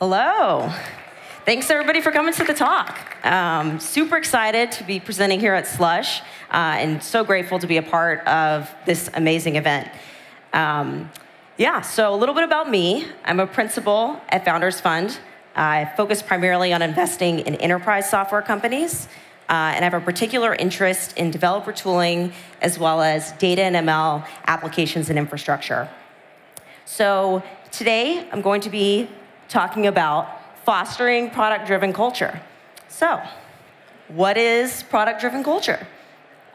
Hello. Thanks everybody for coming to the talk. Um, super excited to be presenting here at Slush uh, and so grateful to be a part of this amazing event. Um, yeah, so a little bit about me. I'm a principal at Founders Fund. I focus primarily on investing in enterprise software companies, uh, and I have a particular interest in developer tooling as well as data and ML applications and infrastructure. So today I'm going to be talking about fostering product driven culture. So, what is product driven culture?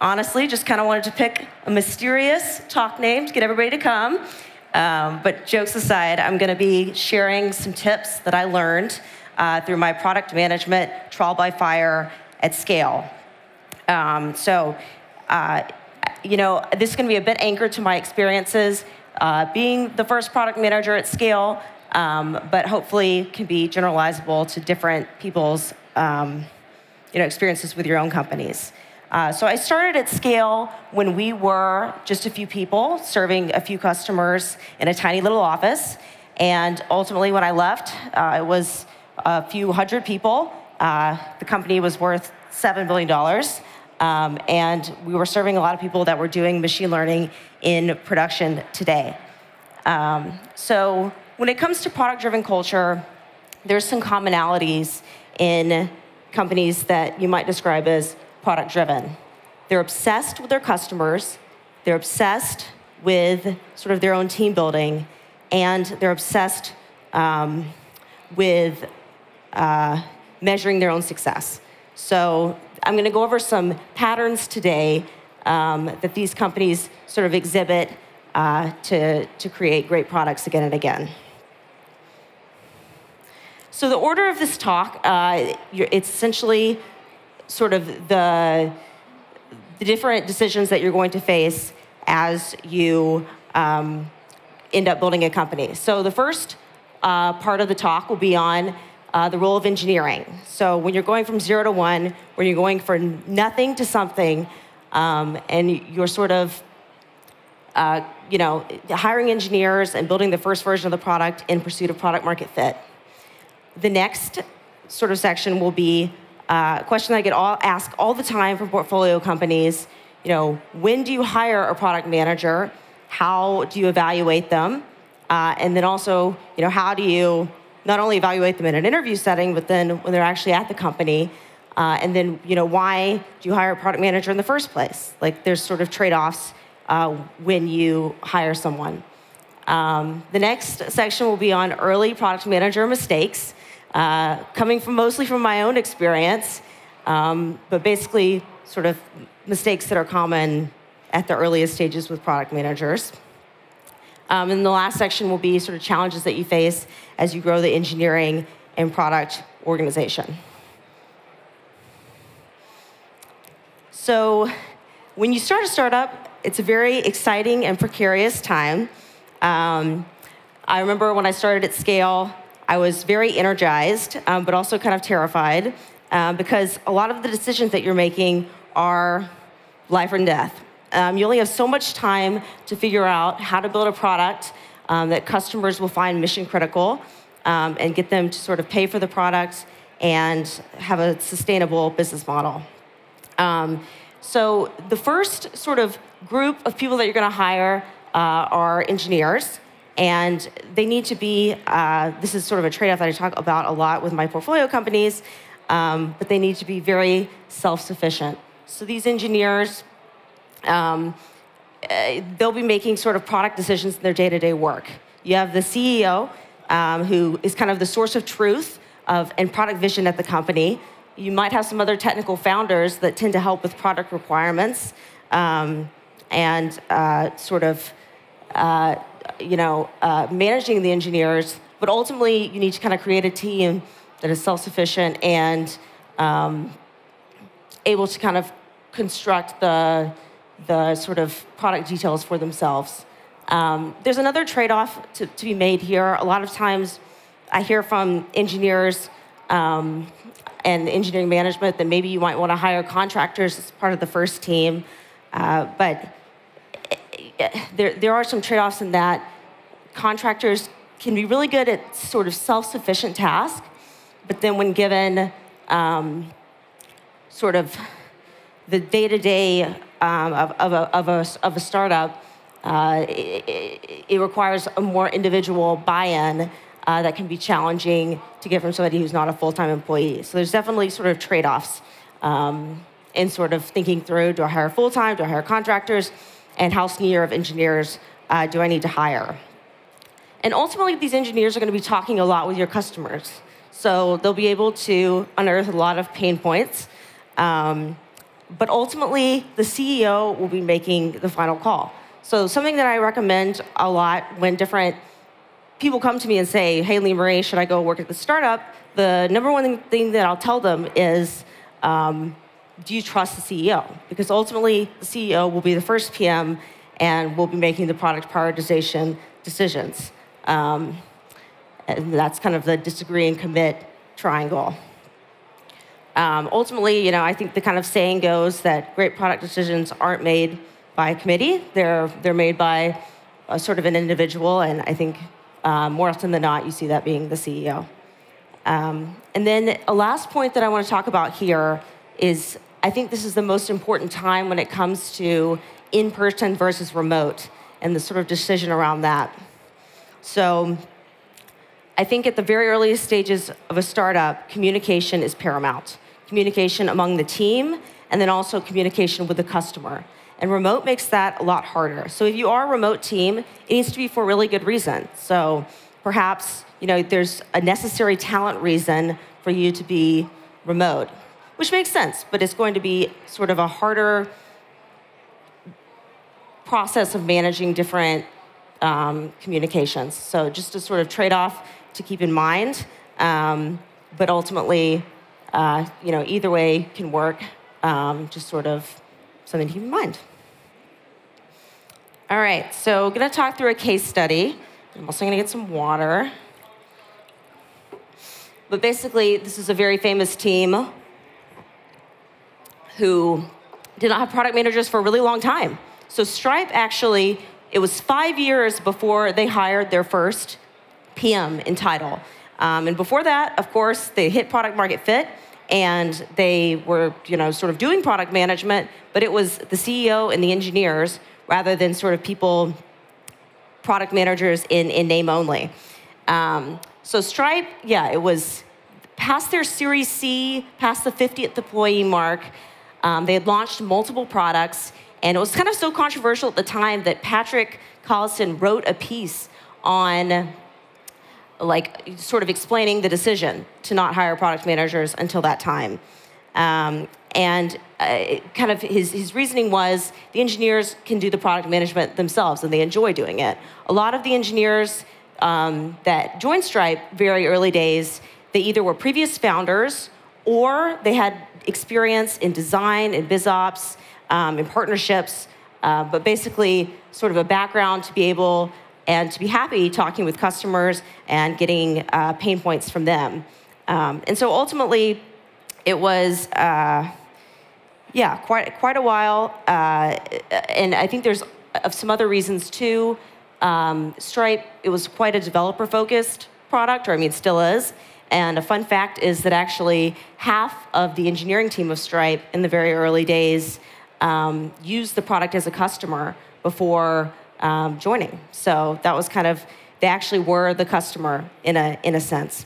Honestly, just kind of wanted to pick a mysterious talk name to get everybody to come. Um, but jokes aside, I'm going to be sharing some tips that I learned uh, through my product management trial by fire at scale. Um, so, uh, you know, this is going to be a bit anchored to my experiences uh, being the first product manager at scale, um, but hopefully can be generalizable to different people's um, you know, experiences with your own companies. Uh, so I started at scale when we were just a few people serving a few customers in a tiny little office. And ultimately, when I left, uh, it was a few hundred people. Uh, the company was worth $7 billion. Um, and we were serving a lot of people that were doing machine learning in production today. Um, so when it comes to product driven culture, there's some commonalities in companies that you might describe as product driven. They're obsessed with their customers, they're obsessed with sort of their own team building, and they're obsessed um, with uh, measuring their own success. So I'm going to go over some patterns today um, that these companies sort of exhibit uh, to, to create great products again and again. So the order of this talk, uh, it's essentially sort of the, the different decisions that you're going to face as you um, end up building a company. So the first uh, part of the talk will be on uh, the role of engineering. So when you're going from zero to one, when you're going from nothing to something, um, and you're sort of, uh, you know, hiring engineers and building the first version of the product in pursuit of product market fit. The next sort of section will be uh, a question that I get all, asked all the time from portfolio companies. You know, when do you hire a product manager? How do you evaluate them? Uh, and then also, you know, how do you not only evaluate them in an interview setting, but then when they're actually at the company, uh, and then you know why do you hire a product manager in the first place? Like there's sort of trade-offs uh, when you hire someone. Um, the next section will be on early product manager mistakes, uh, coming from mostly from my own experience, um, but basically sort of mistakes that are common at the earliest stages with product managers. Um, and the last section will be sort of challenges that you face as you grow the engineering and product organization. So when you start a startup, it's a very exciting and precarious time. Um, I remember when I started at Scale, I was very energized, um, but also kind of terrified uh, because a lot of the decisions that you're making are life and death. Um, you only have so much time to figure out how to build a product um, that customers will find mission critical um, and get them to sort of pay for the product and have a sustainable business model. Um, so the first sort of group of people that you're going to hire uh, are engineers. And they need to be, uh, this is sort of a trade off that I talk about a lot with my portfolio companies, um, but they need to be very self sufficient. So these engineers um, uh, they'll be making sort of product decisions in their day-to-day work. You have the CEO, um, who is kind of the source of truth of, and product vision at the company. You might have some other technical founders that tend to help with product requirements um, and uh, sort of, uh, you know, uh, managing the engineers. But ultimately, you need to kind of create a team that is self-sufficient and um, able to kind of construct the the sort of product details for themselves. Um, there's another trade-off to, to, be made here. A lot of times I hear from engineers um, and engineering management that maybe you might want to hire contractors as part of the first team. Uh, but there, there are some trade-offs in that contractors can be really good at sort of self-sufficient tasks, but then when given um, sort of the day-to-day um, of, of, a, of, a, of a startup, uh, it, it, requires a more individual buy-in uh, that can be challenging to get from somebody who's not a full-time employee. So there's definitely sort of trade-offs um, in sort of thinking through, do I hire full-time, do I hire contractors, and how senior of engineers uh, do I need to hire? And ultimately, these engineers are going to be talking a lot with your customers. So they'll be able to unearth a lot of pain points. Um, but ultimately, the CEO will be making the final call. So something that I recommend a lot when different people come to me and say, hey, Leigh Marie, should I go work at the startup? The number one thing that I'll tell them is, um, do you trust the CEO? Because ultimately, the CEO will be the first PM and will be making the product prioritization decisions. Um, and that's kind of the disagree and commit triangle. Um, ultimately, you know, I think the kind of saying goes that great product decisions aren't made by a committee. They're, they're made by a sort of an individual, and I think um, more often than not, you see that being the CEO. Um, and then a last point that I want to talk about here is I think this is the most important time when it comes to in-person versus remote and the sort of decision around that. So I think at the very earliest stages of a startup, communication is paramount. Communication among the team, and then also communication with the customer. And remote makes that a lot harder. So if you are a remote team, it needs to be for really good reason. So perhaps you know there's a necessary talent reason for you to be remote, which makes sense, but it's going to be sort of a harder process of managing different um, communications. So just a sort of trade-off to keep in mind. Um, but ultimately, uh, you know, either way can work. Um, just sort of something to keep in mind. All right, so I'm going to talk through a case study. I'm also going to get some water. But basically, this is a very famous team who did not have product managers for a really long time. So Stripe actually it was five years before they hired their first PM in title. Um, and before that, of course, they hit product market fit and they were, you know, sort of doing product management, but it was the CEO and the engineers rather than sort of people, product managers in, in name only. Um, so Stripe, yeah, it was past their Series C, past the 50th employee mark. Um, they had launched multiple products and it was kind of so controversial at the time that Patrick Collison wrote a piece on like sort of explaining the decision to not hire product managers until that time. Um, and uh, kind of his, his reasoning was the engineers can do the product management themselves and they enjoy doing it. A lot of the engineers um, that joined Stripe very early days, they either were previous founders or they had experience in design in biz ops um, in partnerships, uh, but basically sort of a background to be able and to be happy talking with customers and getting uh, pain points from them. Um, and so ultimately, it was, uh, yeah, quite, quite a while. Uh, and I think there's of some other reasons too. Um, Stripe, it was quite a developer focused product, or I mean, still is. And a fun fact is that actually half of the engineering team of Stripe in the very early days um, used the product as a customer before um, joining. So that was kind of, they actually were the customer in a, in a sense.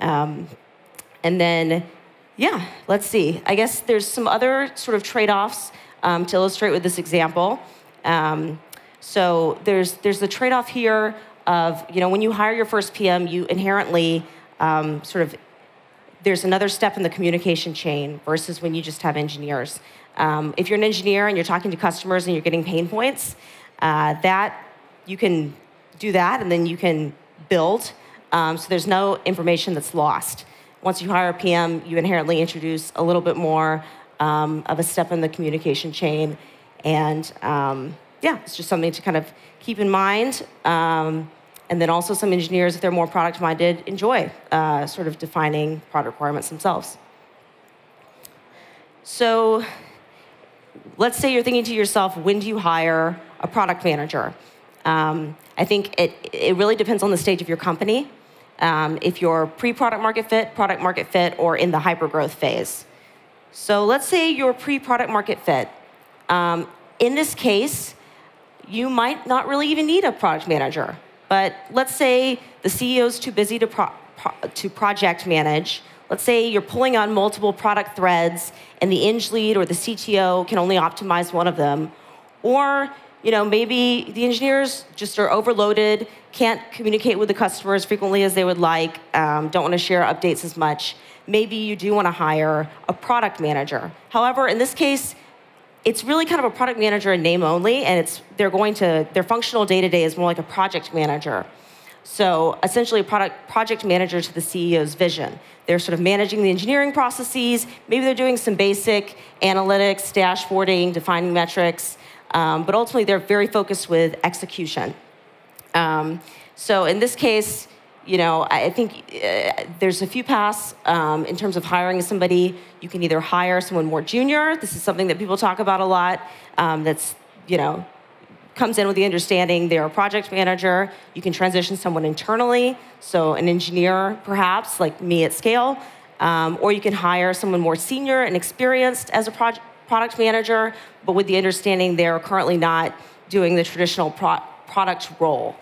Um, and then, yeah, let's see. I guess there's some other sort of trade offs um, to illustrate with this example. Um, so there's, there's the trade off here of, you know, when you hire your first PM, you inherently um, sort of there's another step in the communication chain versus when you just have engineers. Um, if you're an engineer and you're talking to customers and you're getting pain points, uh, that you can do that and then you can build. Um, so there's no information that's lost. Once you hire a PM, you inherently introduce a little bit more um, of a step in the communication chain. And um, yeah, it's just something to kind of keep in mind. Um, and then also some engineers, if they're more product minded, enjoy uh, sort of defining product requirements themselves. So let's say you're thinking to yourself, when do you hire a product manager? Um, I think it, it really depends on the stage of your company. Um, if you're pre-product market fit, product market fit, or in the hypergrowth phase. So let's say you're pre-product market fit. Um, in this case, you might not really even need a product manager. But let's say the CEO is too busy to, pro pro to project manage. Let's say you're pulling on multiple product threads and the eng lead or the CTO can only optimize one of them. Or you know, maybe the engineers just are overloaded, can't communicate with the customer as frequently as they would like, um, don't want to share updates as much. Maybe you do want to hire a product manager. However, in this case, it's really kind of a product manager in name only, and it's they're going to their functional day to day is more like a project manager. So essentially, a product project manager to the CEO's vision. They're sort of managing the engineering processes. Maybe they're doing some basic analytics, dashboarding, defining metrics, um, but ultimately they're very focused with execution. Um, so in this case, you know, I think uh, there's a few paths um, in terms of hiring somebody. You can either hire someone more junior. This is something that people talk about a lot. Um, that's, you know, comes in with the understanding they're a project manager. You can transition someone internally, so an engineer perhaps, like me at scale. Um, or you can hire someone more senior and experienced as a product manager, but with the understanding they're currently not doing the traditional pro product role.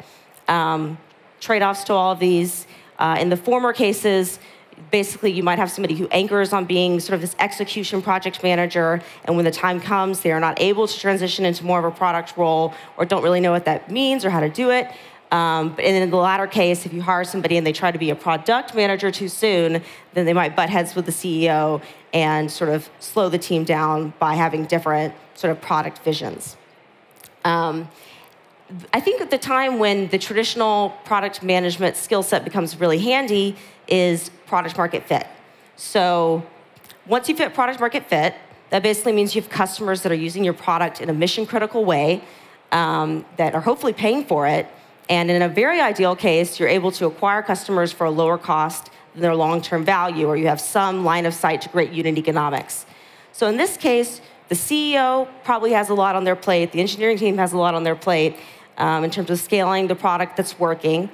Um, trade-offs to all of these. Uh, in the former cases, basically you might have somebody who anchors on being sort of this execution project manager, and when the time comes, they are not able to transition into more of a product role or don't really know what that means or how to do it. Um, and in the latter case, if you hire somebody and they try to be a product manager too soon, then they might butt heads with the CEO and sort of slow the team down by having different sort of product visions. Um, I think at the time when the traditional product management skill set becomes really handy is product market fit. So once you fit product market fit, that basically means you have customers that are using your product in a mission critical way um, that are hopefully paying for it. And in a very ideal case, you're able to acquire customers for a lower cost than their long term value, or you have some line of sight to great unit economics. So in this case, the CEO probably has a lot on their plate, the engineering team has a lot on their plate, um, in terms of scaling the product that's working.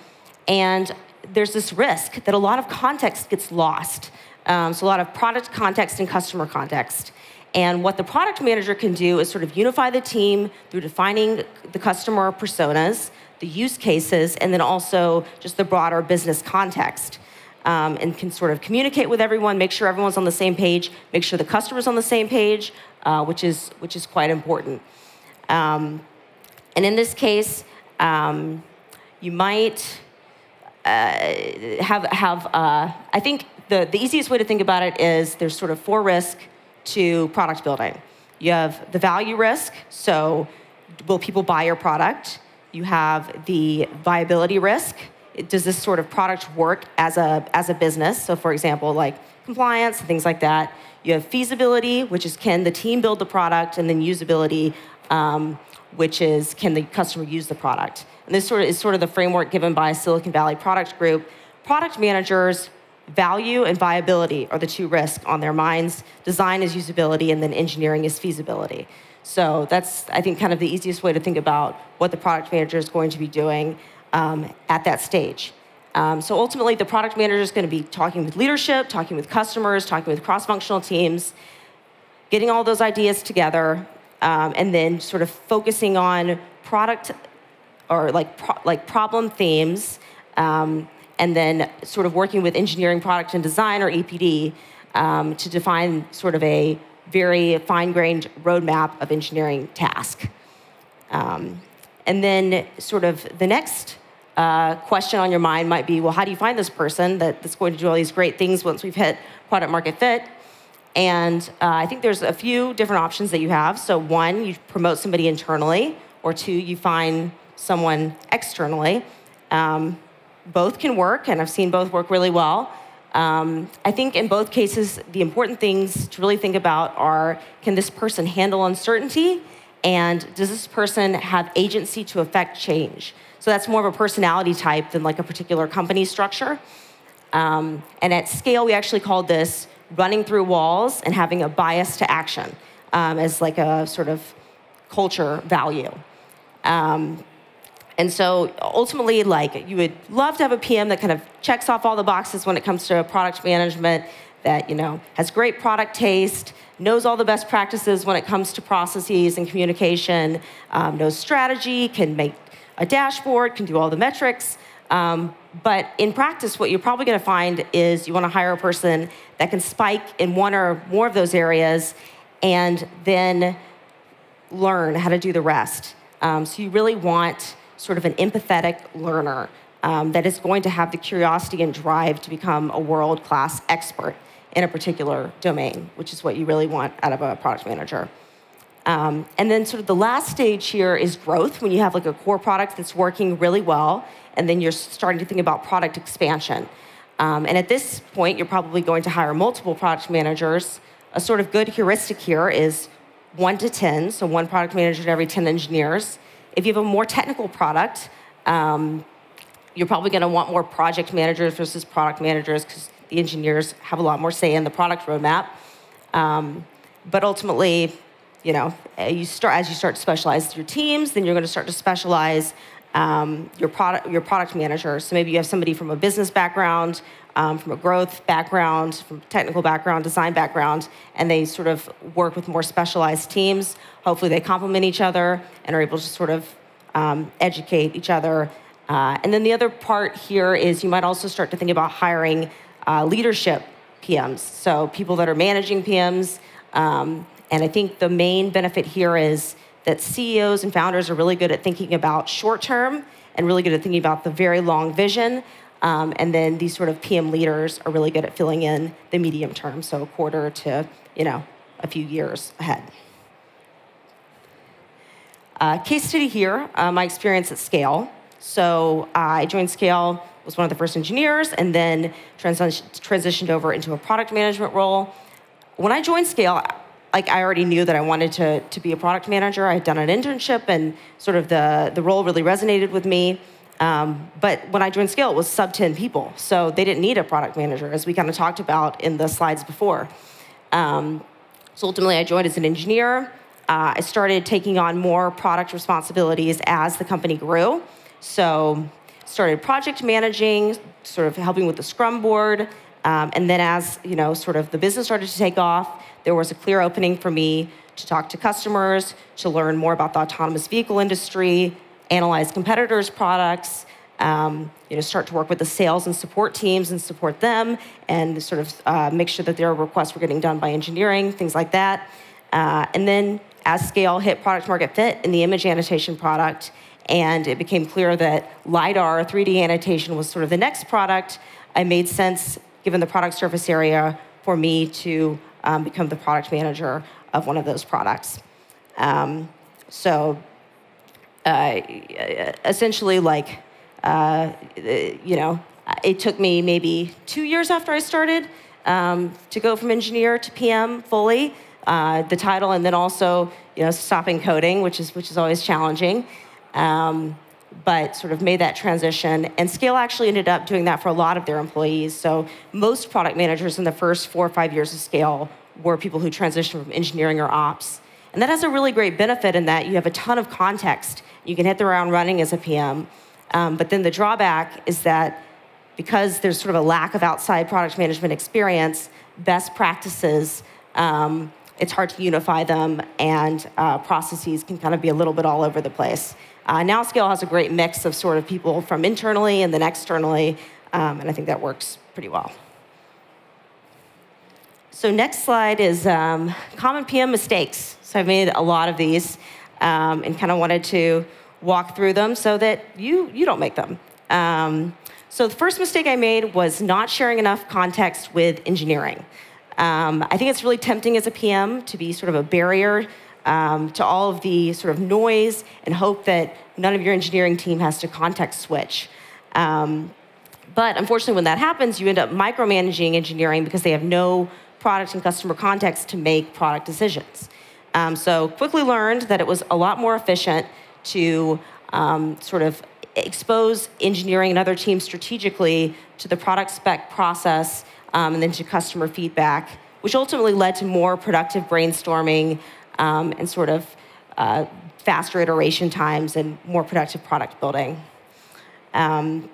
And there's this risk that a lot of context gets lost. Um, so, a lot of product context and customer context. And what the product manager can do is sort of unify the team through defining the customer personas, the use cases, and then also just the broader business context. Um, and can sort of communicate with everyone, make sure everyone's on the same page, make sure the customer's on the same page, uh, which, is, which is quite important. Um, and in this case, um, you might uh, have, have uh, I think the, the easiest way to think about it is there's sort of four risk to product building. You have the value risk, so will people buy your product? You have the viability risk. Does this sort of product work as a, as a business? So, for example, like compliance and things like that. You have feasibility, which is can the team build the product, and then usability, um, which is can the customer use the product? And this sort of is sort of the framework given by Silicon Valley Product Group. Product managers, value and viability are the two risks on their minds. Design is usability, and then engineering is feasibility. So that's, I think, kind of the easiest way to think about what the product manager is going to be doing um, at that stage. Um, so ultimately, the product manager is going to be talking with leadership, talking with customers, talking with cross-functional teams, getting all those ideas together, um, and then sort of focusing on product or like pro like problem themes, um, and then sort of working with engineering, product, and design or EPD um, to define sort of a very fine-grained roadmap of engineering task. Um, and then sort of the next uh, question on your mind might be, well, how do you find this person that, that's going to do all these great things once we've hit product market fit? And uh, I think there's a few different options that you have. So one, you promote somebody internally, or two, you find someone externally. Um, both can work, and I've seen both work really well. Um, I think in both cases, the important things to really think about are can this person handle uncertainty? And does this person have agency to affect change? So that's more of a personality type than like a particular company structure. Um, and at scale, we actually called this running through walls and having a bias to action um, as like a sort of culture value. Um, And so ultimately, like you would love to have a PM that kind of checks off all the boxes when it comes to product management, that you know has great product taste, knows all the best practices when it comes to processes and communication, um, knows strategy, can make a dashboard, can do all the metrics. Um, but in practice, what you're probably going to find is you want to hire a person that can spike in one or more of those areas and then learn how to do the rest. Um, so you really want sort of an empathetic learner um, that is going to have the curiosity and drive to become a world class expert in a particular domain, which is what you really want out of a product manager. Um, and then sort of the last stage here is growth when you have like a core product that's working really well, and then you're starting to think about product expansion. Um, and at this point, you're probably going to hire multiple product managers. A sort of good heuristic here is one to 10, so one product manager to every 10 engineers. If you have a more technical product, um, you're probably going to want more project managers versus product managers because the engineers have a lot more say in the product roadmap. Um, but ultimately, you know, eh, you start as you start to specialize your teams, then you're going to start to specialize um, your product your product manager. So maybe you have somebody from a business background, um, from a growth background, from technical background, design background, and they sort of work with more specialized teams. Hopefully, they complement each other and are able to sort of um, educate each other. Uh, and then the other part here is you might also start to think about hiring uh, leadership PMs, so people that are managing PMs. Um, and I think the main benefit here is that CEOs and founders are really good at thinking about short term and really good at thinking about the very long vision. Um, and then these sort of PM leaders are really good at filling in the medium term, so a quarter to you know a few years ahead. Uh, case study here, uh, my experience at Scale. So uh, I joined Scale was one of the first engineers, and then transitioned over into a product management role. When I joined Scale, like I already knew that I wanted to, to be a product manager. I had done an internship, and sort of the, the role really resonated with me. Um, but when I joined Scale, it was sub 10 people, so they didn't need a product manager, as we kind of talked about in the slides before. Um, so ultimately, I joined as an engineer. Uh, I started taking on more product responsibilities as the company grew. So started project managing, sort of helping with the Scrum board. Um, and then as you know, sort of the business started to take off, there was a clear opening for me to talk to customers, to learn more about the autonomous vehicle industry, analyze competitors' products, um, you know, start to work with the sales and support teams and support them, and sort of uh, make sure that their requests were getting done by engineering, things like that. Uh, and then as Scale hit product market fit in the image annotation product, and it became clear that LiDAR 3D annotation was sort of the next product. It made sense, given the product surface area, for me to um, become the product manager of one of those products. Um, so uh, essentially, like, uh, you know, it took me maybe two years after I started um, to go from engineer to PM fully. Uh, the title, and then also, you know, stopping coding, which is which is always challenging um, but sort of made that transition. And Scale actually ended up doing that for a lot of their employees. So most product managers in the first four or five years of Scale were people who transitioned from engineering or ops. And that has a really great benefit in that you have a ton of context. You can hit the ground running as a PM. Um, but then the drawback is that because there's sort of a lack of outside product management experience, best practices, um, it's hard to unify them, and uh, processes can kind of be a little bit all over the place. Uh, now Scale has a great mix of sort of people from internally and then externally, um, and I think that works pretty well. So next slide is um, common PM mistakes. So I've made a lot of these um, and kind of wanted to walk through them so that you, you don't make them. Um, so the first mistake I made was not sharing enough context with engineering. Um, I think it's really tempting as a PM to be sort of a barrier um, to all of the sort of noise and hope that none of your engineering team has to context switch. Um, but unfortunately, when that happens, you end up micromanaging engineering because they have no product and customer context to make product decisions. Um, so quickly learned that it was a lot more efficient to um, sort of expose engineering and other teams strategically to the product spec process um, and then to customer feedback, which ultimately led to more productive brainstorming um, and sort of uh, faster iteration times and more productive product building. Um,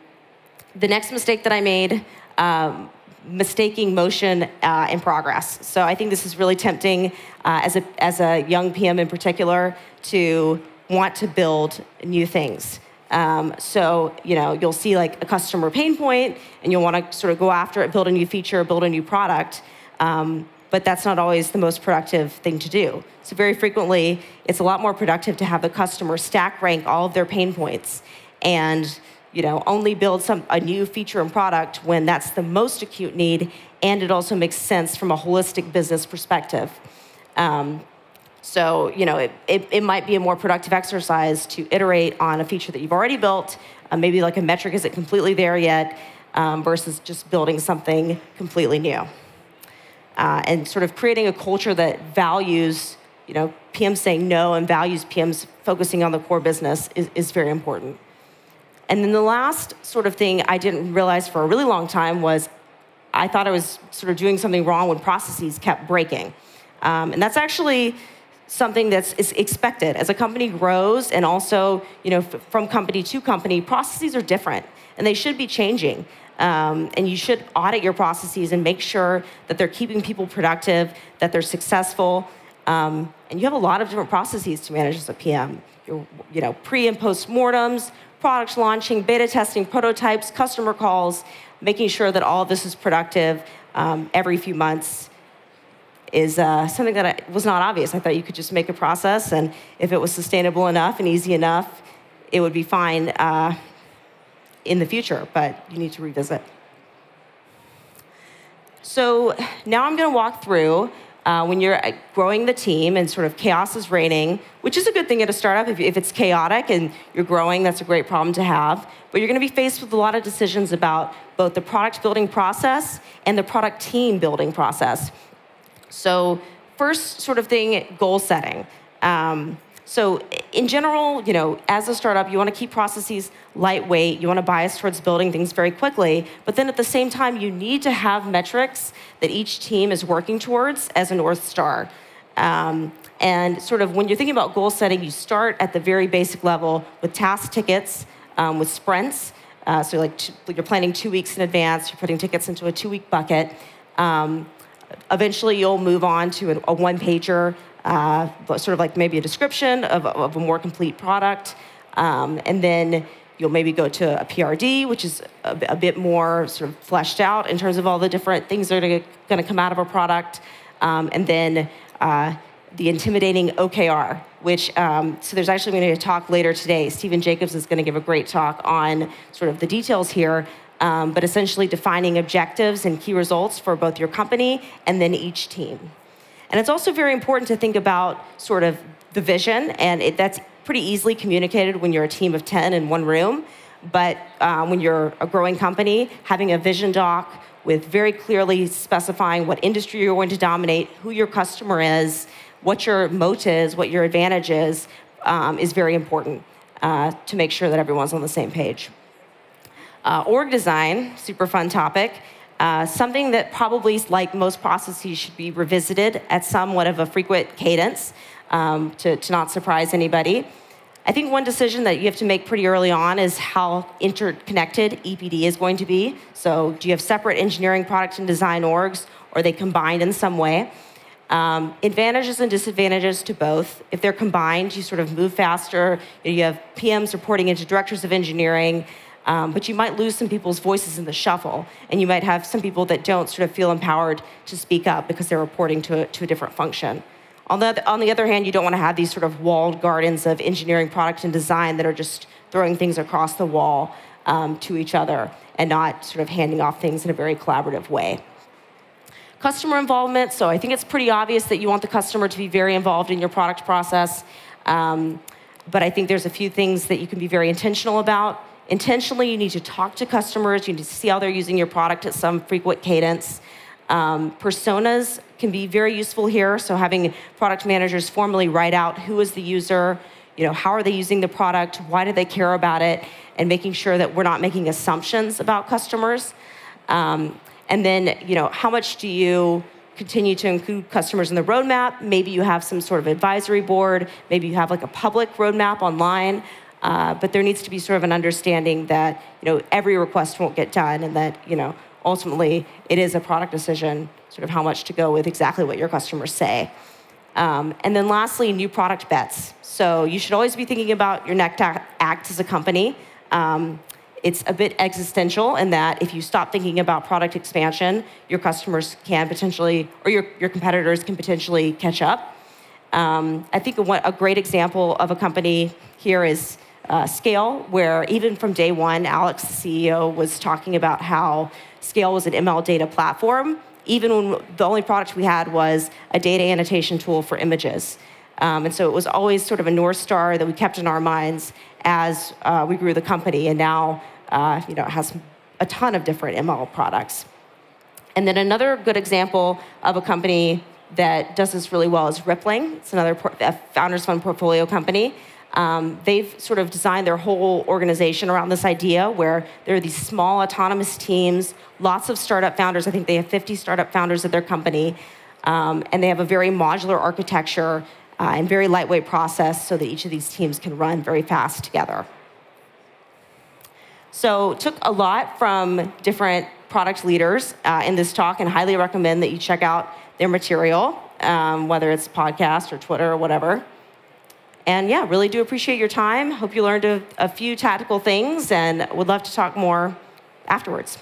the next mistake that I made, um, mistaking motion uh, progress. So I think this is really tempting uh, as, a, as a young PM in particular to want to build new things. Um, so, you know, you'll see like a customer pain point and you'll want to sort of go after it, build a new feature, build a new product. Um, but that's not always the most productive thing to do. So very frequently, it's a lot more productive to have the customer stack rank all of their pain points and you know, only build some, a new feature and product when that's the most acute need and it also makes sense from a holistic business perspective. Um, so, you know, it, it, it, might be a more productive exercise to iterate on a feature that you've already built, uh, maybe like a metric isn't completely there yet, um, versus just building something completely new. Uh, and sort of creating a culture that values, you know, PMs saying no and values PMs focusing on the core business is, is very important. And then the last sort of thing I didn't realize for a really long time was I thought I was sort of doing something wrong when processes kept breaking. Um, and that's actually something that's is expected as a company grows and also you know from company to company processes are different and they should be changing um, and you should audit your processes and make sure that they're keeping people productive that they're successful. Um, and you have a lot of different processes to manage as a pm Your, you know pre and post mortems product launching beta testing prototypes customer calls making sure that all of this is productive um, every few months is uh, something that I, was not obvious. I thought you could just make a process, and if it was sustainable enough and easy enough, it would be fine. Uh, in the future, but you need to revisit. So now I'm going to walk through uh, when you're uh, growing the team and sort of chaos is reigning, which is a good thing at a startup. If, if it's chaotic and you're growing, that's a great problem to have. But you're going to be faced with a lot of decisions about both the product building process and the product team building process. So first sort of thing, goal setting. Um, so in general, you know, as a startup, you want to keep processes lightweight. You want to bias towards building things very quickly. But then at the same time, you need to have metrics that each team is working towards as a North Star. Um, and sort of when you're thinking about goal setting, you start at the very basic level with task tickets, um, with sprints. Uh, so like you're planning two weeks in advance, you're putting tickets into a two-week bucket. Um, Eventually, you'll move on to a, a one pager, uh, sort of like maybe a description of, of a more complete product. Um, and then you'll maybe go to a PRD, which is a, a, bit more sort of fleshed out in terms of all the different things that are going to come out of a product. Um, and then uh, the intimidating OKR, which, um, so there's actually going to be a talk later today. Stephen Jacobs is going to give a great talk on sort of the details here um, but essentially defining objectives and key results for both your company and then each team. And it's also very important to think about sort of the vision, and it, that's pretty easily communicated when you're a team of 10 in one room. But uh, when you're a growing company, having a vision doc with very clearly specifying what industry you're going to dominate, who your customer is, what your moat is, what your advantage is, um, is very important uh, to make sure that everyone's on the same page. Uh, org design, super fun topic. Uh, something that probably, like most processes, should be revisited at somewhat of a frequent cadence um, to, to not surprise anybody. I think one decision that you have to make pretty early on is how interconnected EPD is going to be. So, do you have separate engineering, product, and design orgs, or are they combined in some way? Um, advantages and disadvantages to both. If they're combined, you sort of move faster. You have PMs reporting into directors of engineering. Um, but you might lose some people's voices in the shuffle, and you might have some people that don't sort of feel empowered to speak up because they're reporting to a, to a different function. On the, on the other hand, you don't want to have these sort of walled gardens of engineering, product, and design that are just throwing things across the wall um, to each other and not sort of handing off things in a very collaborative way. Customer involvement, so I think it's pretty obvious that you want the customer to be very involved in your product process. Um, but I think there's a few things that you can be very intentional about. Intentionally, you need to talk to customers, you need to see how they're using your product at some frequent cadence. Um, personas can be very useful here, so having product managers formally write out who is the user, you know, how are they using the product, why do they care about it, and making sure that we're not making assumptions about customers. Um, and then, you know, how much do you continue to include customers in the roadmap. Maybe you have some sort of advisory board. Maybe you have like a public roadmap online. Uh, but there needs to be sort of an understanding that you know every request won't get done, and that you know ultimately it is a product decision, sort of how much to go with exactly what your customers say. Um, and then lastly, new product bets. So you should always be thinking about your next act as a company. Um, it's a bit existential in that if you stop thinking about product expansion, your customers can potentially, or your, your competitors can potentially catch up. Um, I think a, a, great example of a company here is uh, Scale, where even from day one, Alex, the CEO, was talking about how Scale was an ML data platform, even when the only product we had was a data annotation tool for images. Um, and so it was always sort of a North Star that we kept in our minds as uh, we grew the company. And now, uh, you know, it has a ton of different ML products. And then another good example of a company that does this really well is Rippling. It's another Founders Fund portfolio company. Um, they've sort of designed their whole organization around this idea where there are these small autonomous teams, lots of startup founders. I think they have 50 startup founders at their company. Um, and they have a very modular architecture uh, and very lightweight process so that each of these teams can run very fast together. So took a lot from different product leaders uh, in this talk and highly recommend that you check out their material, um, whether it's podcast or Twitter or whatever. And yeah, really do appreciate your time. Hope you learned a, a few tactical things and would love to talk more afterwards.